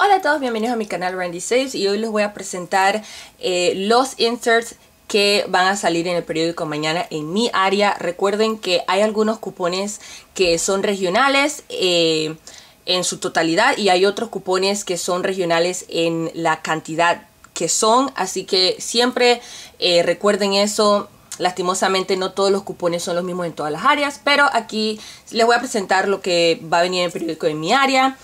Hola a todos, bienvenidos a mi canal Randy Saves y hoy les voy a presentar eh, los inserts que van a salir en el periódico mañana en mi área. Recuerden que hay algunos cupones que son regionales eh, en su totalidad y hay otros cupones que son regionales en la cantidad que son. Así que siempre eh, recuerden eso. Lastimosamente no todos los cupones son los mismos en todas las áreas, pero aquí les voy a presentar lo que va a venir en el periódico en mi área.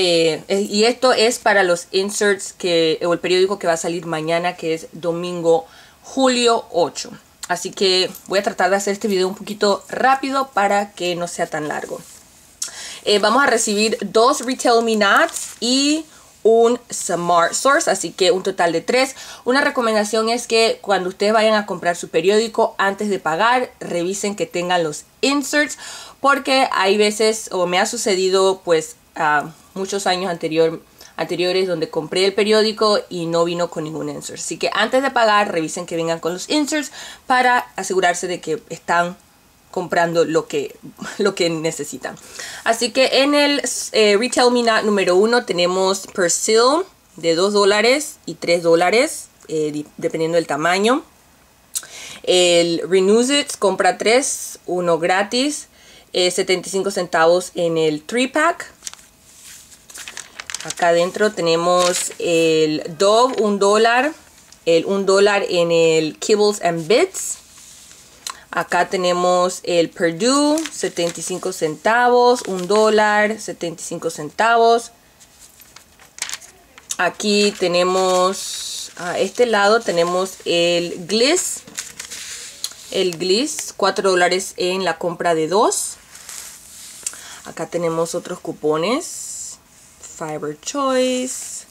Eh, y esto es para los inserts que, o el periódico que va a salir mañana, que es domingo julio 8. Así que voy a tratar de hacer este video un poquito rápido para que no sea tan largo. Eh, vamos a recibir dos Retail Me Nots y un Smart Source, así que un total de tres. Una recomendación es que cuando ustedes vayan a comprar su periódico, antes de pagar, revisen que tengan los inserts, porque hay veces, o me ha sucedido, pues, muchos años anterior, anteriores donde compré el periódico y no vino con ningún insert. Así que antes de pagar, revisen que vengan con los inserts para asegurarse de que están comprando lo que, lo que necesitan. Así que en el eh, Retail Mina número 1 tenemos Persil de 2 dólares y 3 dólares, eh, dependiendo del tamaño. El Renews It compra 3, 1 gratis, 75 eh, centavos en el 3 pack. Acá adentro tenemos el Dove, un dólar. El un dólar en el Kibbles and Bits. Acá tenemos el Purdue, 75 centavos. Un dólar, 75 centavos. Aquí tenemos, a este lado tenemos el Gliss. El Gliss, 4 dólares en la compra de 2. Acá tenemos otros cupones. Fiber Choice.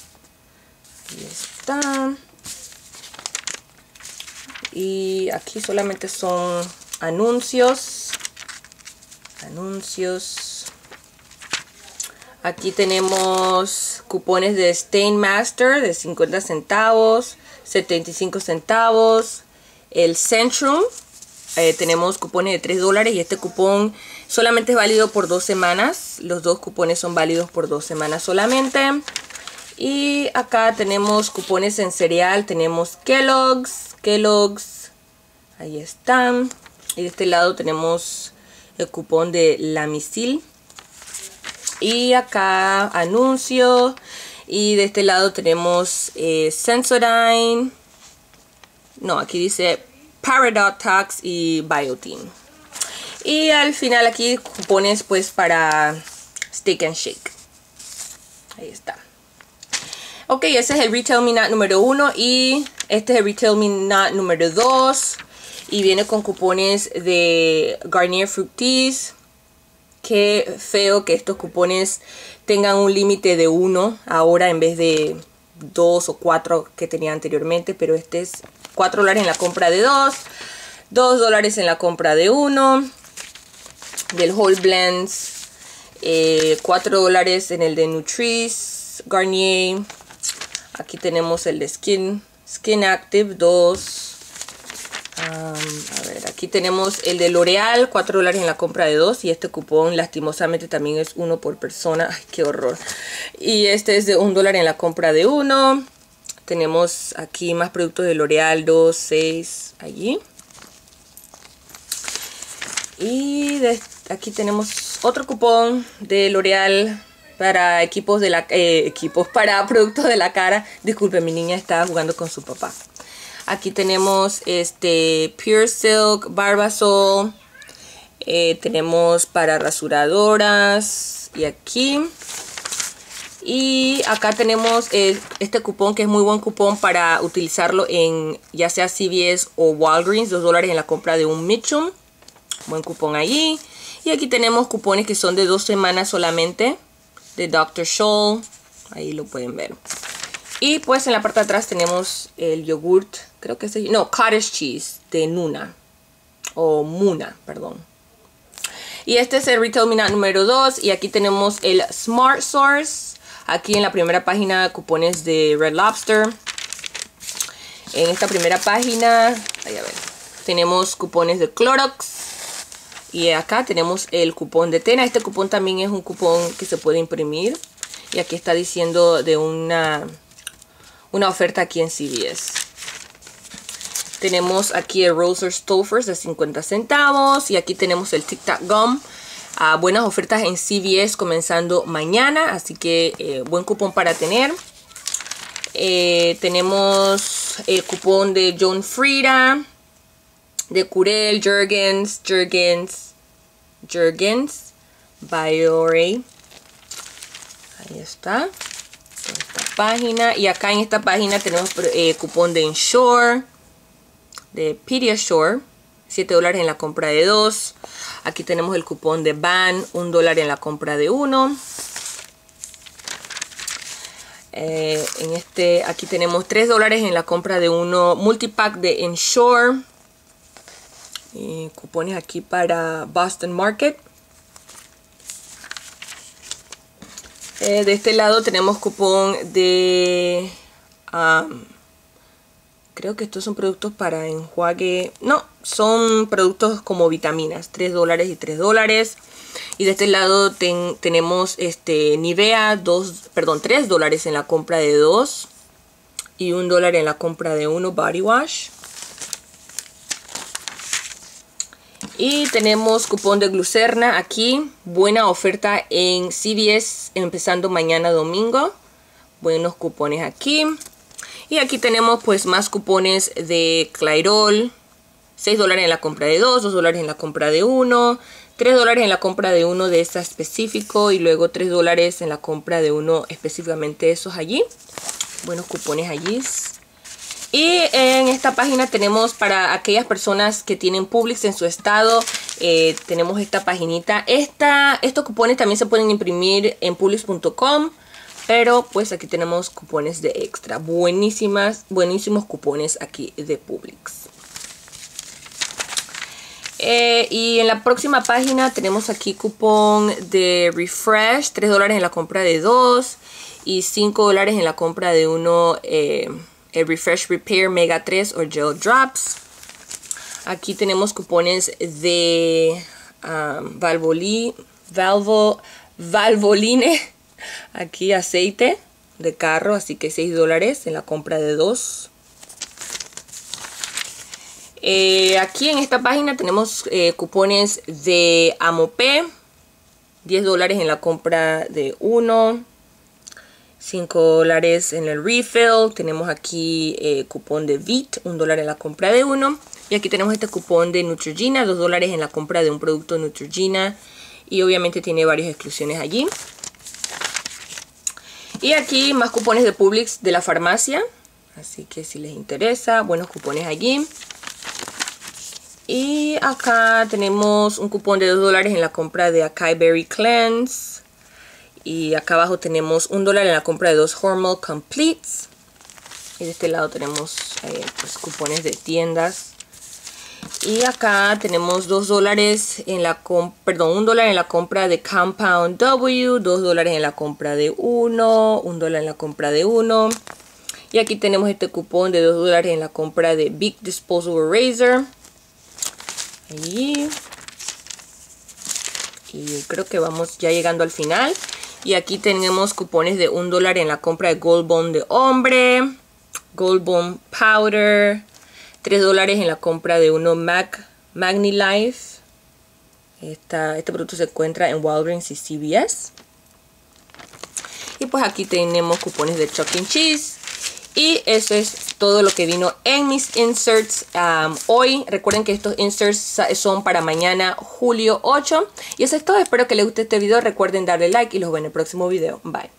Ahí está. Y aquí solamente son anuncios. Anuncios. Aquí tenemos cupones de Stain Master de 50 centavos, 75 centavos. El Centrum eh, tenemos cupones de 3 dólares y este cupón solamente es válido por dos semanas. Los dos cupones son válidos por dos semanas solamente. Y acá tenemos cupones en cereal. Tenemos Kellogg's, Kellogg's, ahí están. Y de este lado tenemos el cupón de la misil. Y acá anuncio. Y de este lado tenemos eh, Sensodyne. No, aquí dice Paradot Tax y Biotin. Y al final aquí cupones pues para Steak and Shake. Ahí está. Ok, ese es el Retail Minute número 1 y este es el Retail Minute número 2. Y viene con cupones de Garnier Fructis. Qué feo que estos cupones tengan un límite de 1 ahora en vez de 2 o 4 que tenía anteriormente. Pero este es 4 dólares en la compra de 2, 2 dólares en la compra de 1, del Whole Blends, 4 eh, dólares en el de Nutris, Garnier, aquí tenemos el de Skin, Skin Active 2, a ver, aquí tenemos el de L'Oreal, 4 dólares en la compra de 2 y este cupón lastimosamente también es 1 por persona, ay qué horror. Y este es de 1 dólar en la compra de 1. Tenemos aquí más productos de L'Oreal 2, 6 allí. Y aquí tenemos otro cupón de L'Oreal para equipos de la eh, equipos para productos de la cara. Disculpe, mi niña está jugando con su papá. Aquí tenemos este Pure Silk Barbasol. Eh, tenemos para rasuradoras. Y aquí y acá tenemos eh, este cupón que es muy buen cupón para utilizarlo en ya sea CVS o Walgreens, 2 dólares en la compra de un Mitchum. Buen cupón allí. Y aquí tenemos cupones que son de dos semanas solamente de Dr. Scholl. Ahí lo pueden ver. Y pues en la parte de atrás tenemos el yogurt, creo que es el, no, cottage cheese de Nuna. O Muna, perdón. Y este es el Retail Minute número 2. Y aquí tenemos el Smart Source Aquí en la primera página cupones de Red Lobster. En esta primera página, tenemos cupones de Clorox. Y acá tenemos el cupón de Tena. Este cupón también es un cupón que se puede imprimir. Y aquí está diciendo de una, una oferta aquí en CVS. Tenemos aquí el Roser Stoufers de 50 centavos. Y aquí tenemos el Tic Tac Gum. A buenas ofertas en CVS comenzando mañana. Así que eh, buen cupón para tener. Eh, tenemos el cupón de John Frieda. De Curel, Jergens, Jergens, Jergens, Biore. Ahí está. Esta página. Y acá en esta página tenemos eh, cupón de Ensure. De Pediasure. 7 dólares en la compra de 2. Aquí tenemos el cupón de Ban. 1 dólar en la compra de 1. Eh, en este, aquí tenemos 3 dólares en la compra de uno multipack de Ensure. Cupones aquí para Boston Market. Eh, de este lado tenemos cupón de... creo que estos son productos para enjuague... No, son productos como vitaminas. 3 dólares y 3 dólares. Y de este lado tenemos este Nivea, 2, perdón, 3 dólares en la compra de 2. Y 1 dólar en la compra de 1 body wash. Y tenemos cupón de glucerna aquí. Buena oferta en CVS empezando mañana domingo. Buenos cupones aquí. Y aquí tenemos pues más cupones de Clairol. 6 dólares en la compra de 2, 2 dólares en la compra de 1, 3 dólares en la compra de uno de esta específico y luego 3 dólares en la compra de uno específicamente esos allí. Buenos cupones allí. Y en esta página tenemos para aquellas personas que tienen Publix en su estado, eh, tenemos esta paginita. Esta, estos cupones también se pueden imprimir en publix.com, pero pues aquí tenemos cupones de extra. Buenísimas, buenísimos cupones aquí de Publix. Eh, y en la próxima página tenemos aquí cupón de Refresh, 3 dólares en la compra de 2 y 5 dólares en la compra de uno. Eh, Refresh Repair Mega 3 o Gel Drops. Aquí tenemos cupones de um, Valvoli, Valvo, Valvoline. Aquí aceite de carro, así que 6 dólares en la compra de 2. Eh, aquí en esta página tenemos eh, cupones de Amopé, 10 dólares en la compra de 1. 5 dólares en el refill. Tenemos aquí eh, cupón de VIT, 1 dólar en la compra de uno. Y aquí tenemos este cupón de Neutrogena, 2 dólares en la compra de un producto Neutrogena. Y obviamente tiene varias exclusiones allí. Y aquí más cupones de Publix de la farmacia. Así que si les interesa, buenos cupones allí. Y acá tenemos un cupón de 2 dólares en la compra de Acai Berry Cleanse. Y acá abajo tenemos un dólar en la compra de dos Hormel Completes. Y de este lado tenemos eh, pues, cupones de tiendas. Y acá tenemos dos dólares en la perdón, un dólar en la compra de Compound W, dos dólares en la compra de uno, un dólar en la compra de uno. Y aquí tenemos este cupón de dos dólares en la compra de Big Disposable Razor. Ahí. Y creo que vamos ya llegando al final. Y aquí tenemos cupones de un dólar en la compra de Gold Bond de hombre. Gold Bond Powder. 3 dólares en la compra de uno Mac Magni Life. este producto se encuentra en Walgreens y CVS. Y pues aquí tenemos cupones de Chuck e. Cheese. Y eso es todo lo que vino en mis inserts um, hoy. Recuerden que estos inserts son para mañana, julio 8. Y eso es todo. Espero que les guste este video. Recuerden darle like y los veo en el próximo video. Bye.